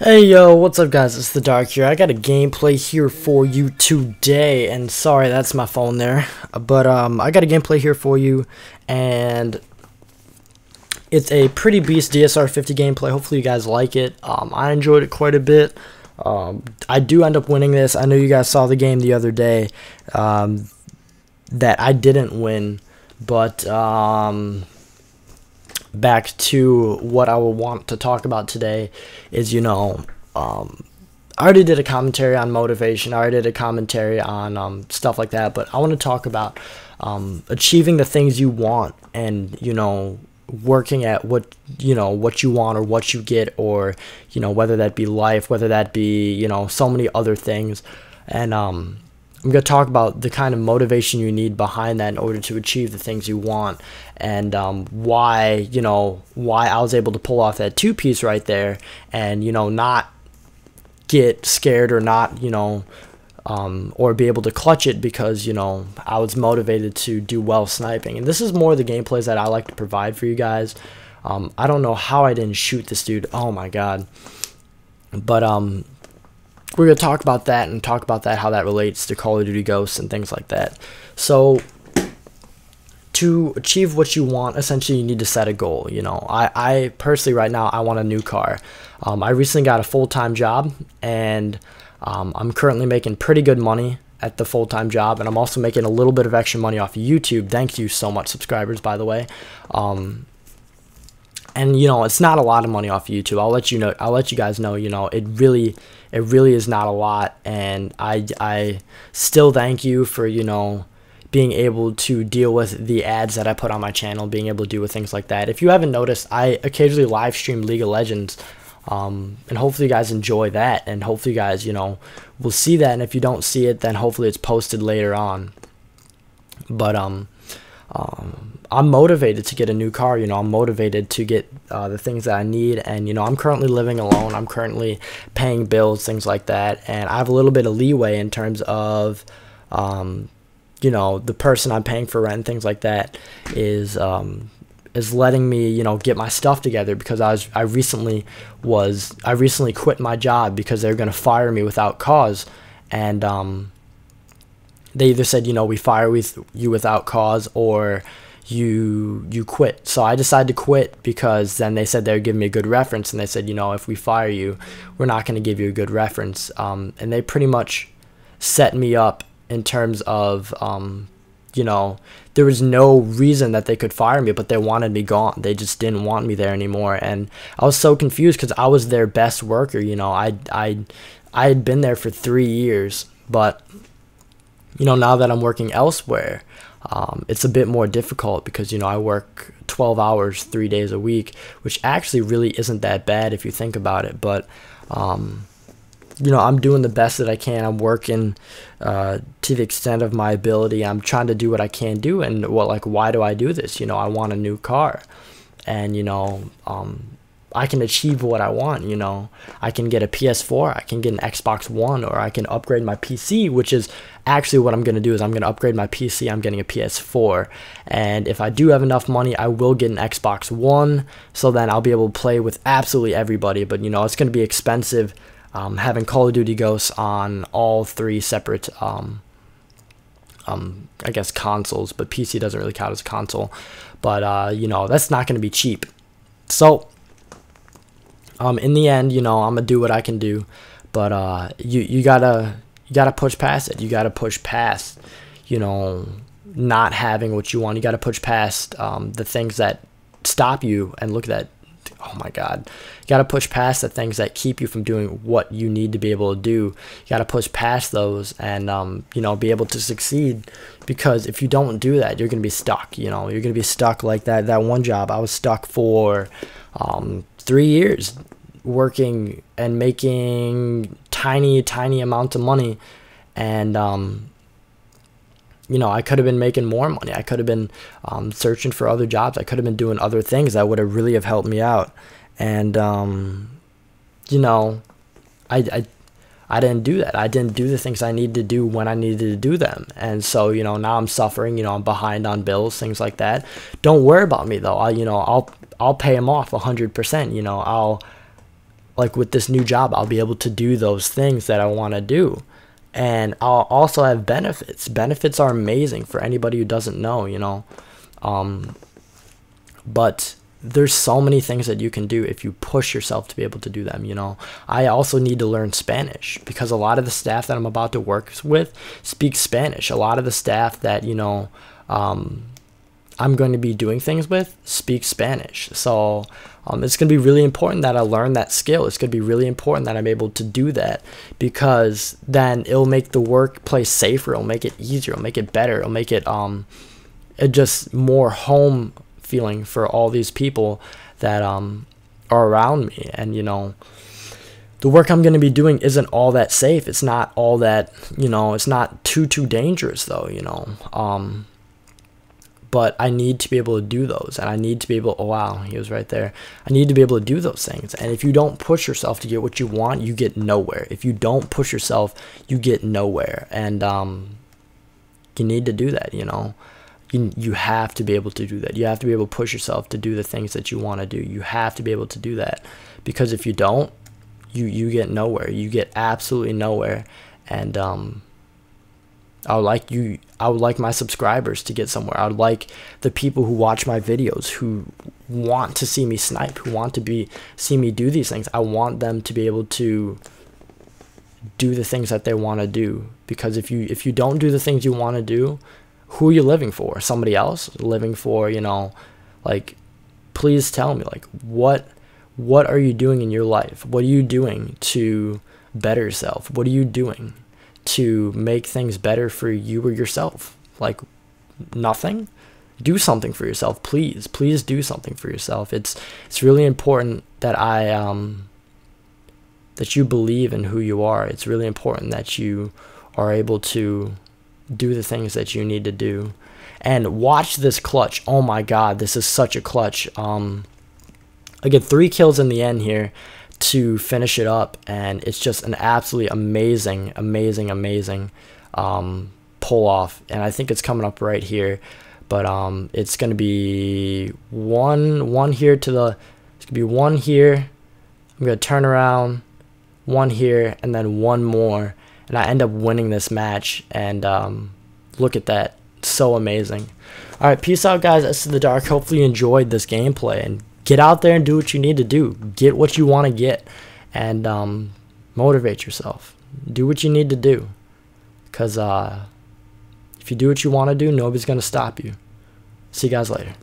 Hey yo, what's up guys, it's The Dark here. I got a gameplay here for you today, and sorry that's my phone there, but um, I got a gameplay here for you, and it's a pretty beast DSR 50 gameplay, hopefully you guys like it, um, I enjoyed it quite a bit, um, I do end up winning this, I know you guys saw the game the other day, um, that I didn't win, but um, back to what I will want to talk about today is, you know, um, I already did a commentary on motivation. I already did a commentary on um, stuff like that, but I want to talk about um, achieving the things you want and, you know, working at what you know what you want or what you get or you know whether that be life whether that be you know so many other things and um I'm going to talk about the kind of motivation you need behind that in order to achieve the things you want and um, why, you know, why I was able to pull off that two piece right there and, you know, not get scared or not, you know, um, or be able to clutch it because, you know, I was motivated to do well sniping. And this is more the gameplays that I like to provide for you guys. Um, I don't know how I didn't shoot this dude. Oh my God. But, um, we're going to talk about that and talk about that how that relates to Call of Duty Ghosts and things like that. So to achieve what you want, essentially you need to set a goal. You know, I, I personally right now I want a new car. Um, I recently got a full time job and um, I'm currently making pretty good money at the full time job, and I'm also making a little bit of extra money off of YouTube. Thank you so much, subscribers, by the way. Um, and you know it's not a lot of money off of YouTube. I'll let you know. I'll let you guys know. You know it really, it really is not a lot, and I I still thank you for you know being able to deal with the ads that I put on my channel, being able to deal with things like that. If you haven't noticed, I occasionally live stream League of Legends, um, and hopefully you guys enjoy that, and hopefully you guys you know will see that, and if you don't see it, then hopefully it's posted later on. But um um, I'm motivated to get a new car. You know, I'm motivated to get uh, the things that I need. And, you know, I'm currently living alone. I'm currently paying bills, things like that. And I have a little bit of leeway in terms of, um, you know, the person I'm paying for rent things like that is, um, is letting me, you know, get my stuff together because I was, I recently was, I recently quit my job because they're going to fire me without cause. And, um, they either said, you know, we fire with you without cause or you you quit. So I decided to quit because then they said they would give me a good reference and they said, you know, if we fire you, we're not going to give you a good reference. Um, and they pretty much set me up in terms of, um, you know, there was no reason that they could fire me, but they wanted me gone. They just didn't want me there anymore. And I was so confused because I was their best worker. You know, I I I had been there for three years, but you know, now that I'm working elsewhere, um, it's a bit more difficult because, you know, I work 12 hours three days a week, which actually really isn't that bad if you think about it. But, um, you know, I'm doing the best that I can. I'm working uh, to the extent of my ability. I'm trying to do what I can do. And, what, like, why do I do this? You know, I want a new car. And, you know, um, I can achieve what I want, you know. I can get a PS4, I can get an Xbox One, or I can upgrade my PC, which is actually what I'm going to do is I'm going to upgrade my PC. I'm getting a PS4. And if I do have enough money, I will get an Xbox One, so then I'll be able to play with absolutely everybody. But, you know, it's going to be expensive um, having Call of Duty Ghosts on all three separate, um, um, I guess, consoles. But PC doesn't really count as a console. But, uh, you know, that's not going to be cheap. So, um, in the end, you know, I'm gonna do what I can do, but uh, you you gotta you gotta push past it. You gotta push past, you know, not having what you want. You gotta push past um, the things that stop you and look at that. Oh my God, you gotta push past the things that keep you from doing what you need to be able to do. You gotta push past those and um, you know be able to succeed. Because if you don't do that, you're gonna be stuck. You know, you're gonna be stuck like that. That one job, I was stuck for. Um, three years working and making tiny, tiny amounts of money. And, um, you know, I could have been making more money. I could have been um, searching for other jobs. I could have been doing other things that would have really have helped me out. And, um, you know, I, I, I didn't do that. I didn't do the things I needed to do when I needed to do them. And so, you know, now I'm suffering, you know, I'm behind on bills, things like that. Don't worry about me though. I, you know, I'll I'll pay them off 100%. You know, I'll like with this new job, I'll be able to do those things that I want to do. And I'll also have benefits. Benefits are amazing for anybody who doesn't know, you know. Um, but there's so many things that you can do if you push yourself to be able to do them you know? I also need to learn spanish because a lot of the staff that i'm about to work with speak spanish. A lot of the staff that you know um, i'm going to be doing things with speak spanish. So um, it's going to be really important that i learn that skill. It's going to be really important that i'm able to do that because then it'll make the workplace safer. It'll make it easier. It'll make it better. It'll make it um it just more home feeling for all these people that um, are around me. And, you know, the work I'm going to be doing isn't all that safe. It's not all that, you know, it's not too, too dangerous, though, you know. Um, but I need to be able to do those. And I need to be able, oh, wow, he was right there. I need to be able to do those things. And if you don't push yourself to get what you want, you get nowhere. If you don't push yourself, you get nowhere. And um, you need to do that, you know you, you have to be able to do that. You have to be able to push yourself to do the things that you want to do. You have to be able to do that because if you don't, you you get nowhere. You get absolutely nowhere. And um, I would like you. I would like my subscribers to get somewhere. I would like the people who watch my videos who want to see me snipe, who want to be see me do these things. I want them to be able to do the things that they want to do because if you if you don't do the things you want to do who are you living for? Somebody else living for, you know, like please tell me like what what are you doing in your life? What are you doing to better yourself? What are you doing to make things better for you or yourself? Like nothing? Do something for yourself, please. Please do something for yourself. It's it's really important that I um that you believe in who you are. It's really important that you are able to do the things that you need to do. And watch this clutch. Oh my god, this is such a clutch. Um, I get three kills in the end here to finish it up, and it's just an absolutely amazing, amazing, amazing um, pull off. And I think it's coming up right here, but um, it's gonna be one, one here to the. It's gonna be one here. I'm gonna turn around, one here, and then one more and I end up winning this match. And um, look at that, so amazing. All right, peace out, guys. This is the Dark. Hopefully, you enjoyed this gameplay and get out there and do what you need to do. Get what you want to get, and um, motivate yourself. Do what you need to do, cause uh, if you do what you want to do, nobody's gonna stop you. See you guys later.